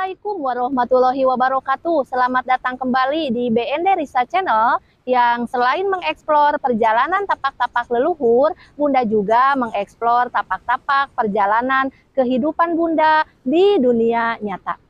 Assalamualaikum warahmatullahi wabarakatuh. Selamat datang kembali di BND Risa Channel yang selain mengeksplor perjalanan tapak-tapak leluhur, Bunda juga mengeksplor tapak-tapak perjalanan kehidupan Bunda di dunia nyata.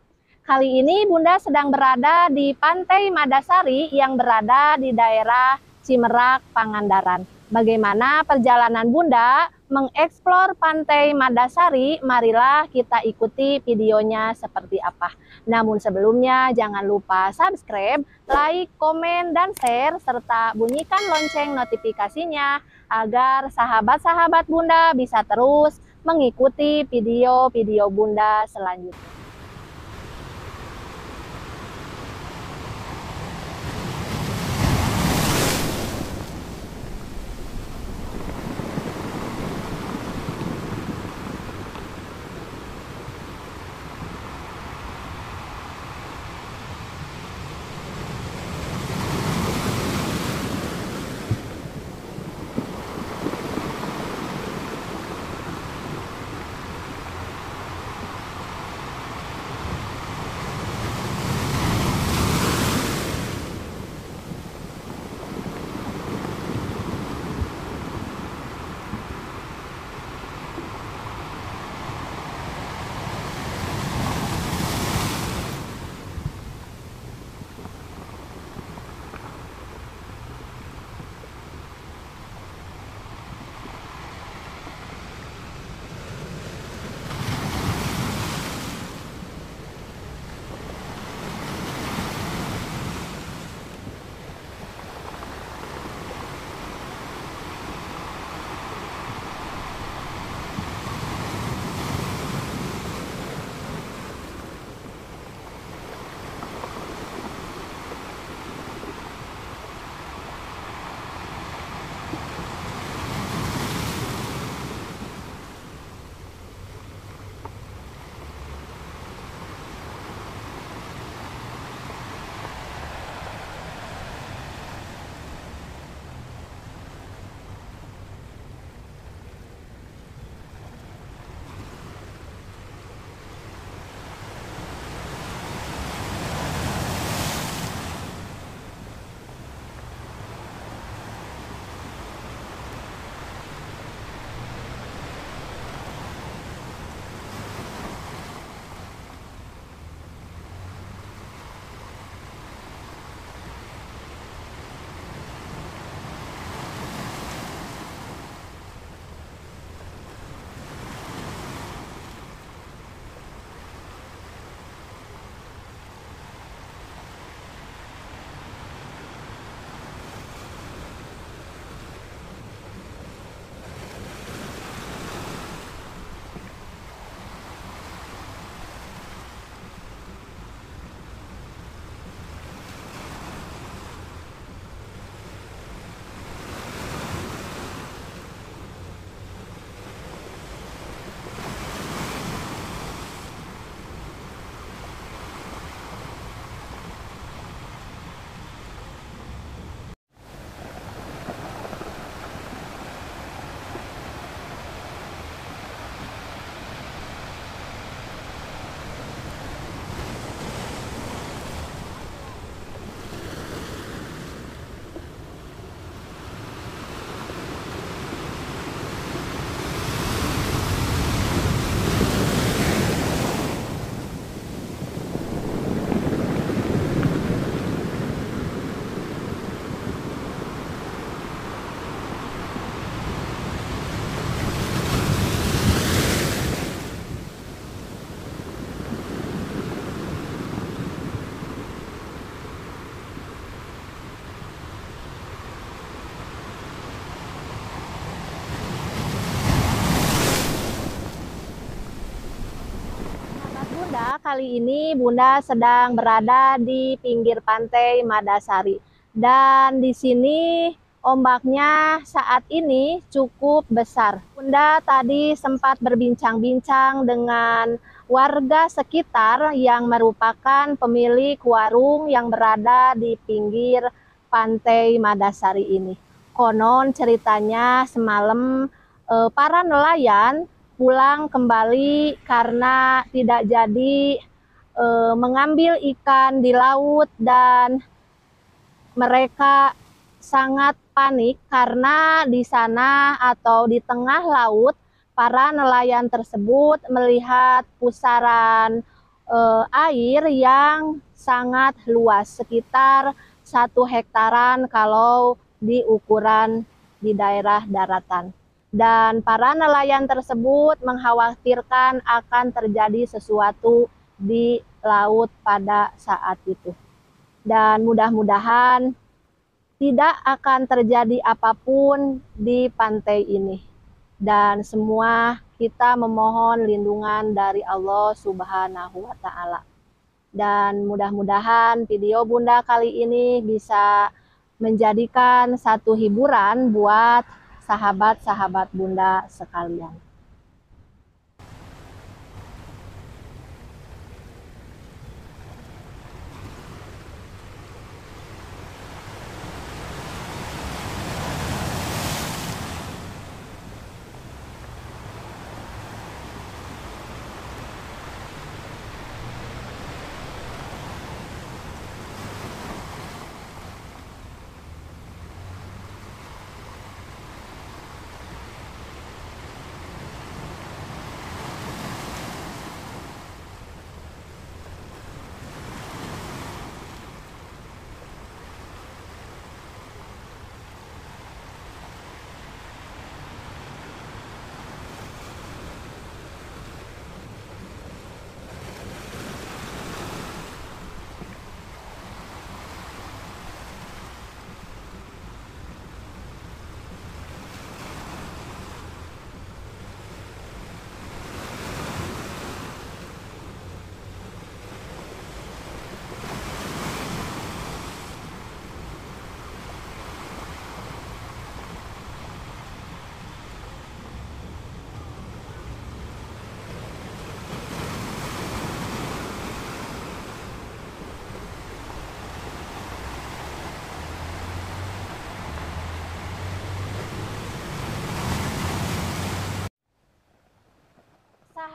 Kali ini Bunda sedang berada di Pantai Madasari yang berada di daerah Cimerak, Pangandaran. Bagaimana perjalanan Bunda mengeksplor Pantai Madasari? Marilah kita ikuti videonya seperti apa. Namun sebelumnya jangan lupa subscribe, like, komen, dan share, serta bunyikan lonceng notifikasinya agar sahabat-sahabat Bunda bisa terus mengikuti video-video Bunda selanjutnya. Kali ini Bunda sedang berada di pinggir pantai Madasari. Dan di sini ombaknya saat ini cukup besar. Bunda tadi sempat berbincang-bincang dengan warga sekitar yang merupakan pemilik warung yang berada di pinggir pantai Madasari ini. Konon ceritanya semalam eh, para nelayan pulang kembali karena tidak jadi e, mengambil ikan di laut dan mereka sangat panik karena di sana atau di tengah laut para nelayan tersebut melihat pusaran e, air yang sangat luas sekitar satu hektaran kalau di ukuran di daerah daratan dan para nelayan tersebut mengkhawatirkan akan terjadi sesuatu di laut pada saat itu. Dan mudah-mudahan tidak akan terjadi apa pun di pantai ini. Dan semua kita memohon lindungan dari Allah Subhanahu wa taala. Dan mudah-mudahan video Bunda kali ini bisa menjadikan satu hiburan buat sahabat-sahabat Bunda sekalian.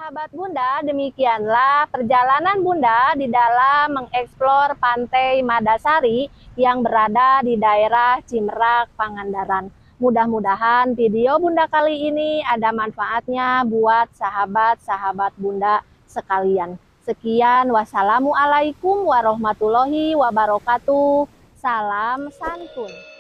Sahabat Bunda, demikianlah perjalanan Bunda di dalam mengeksplor pantai Madasari yang berada di daerah Cimerak, Pangandaran. Mudah-mudahan video Bunda kali ini ada manfaatnya buat sahabat-sahabat Bunda sekalian. Sekian, wassalamualaikum warahmatullahi wabarakatuh. Salam santun.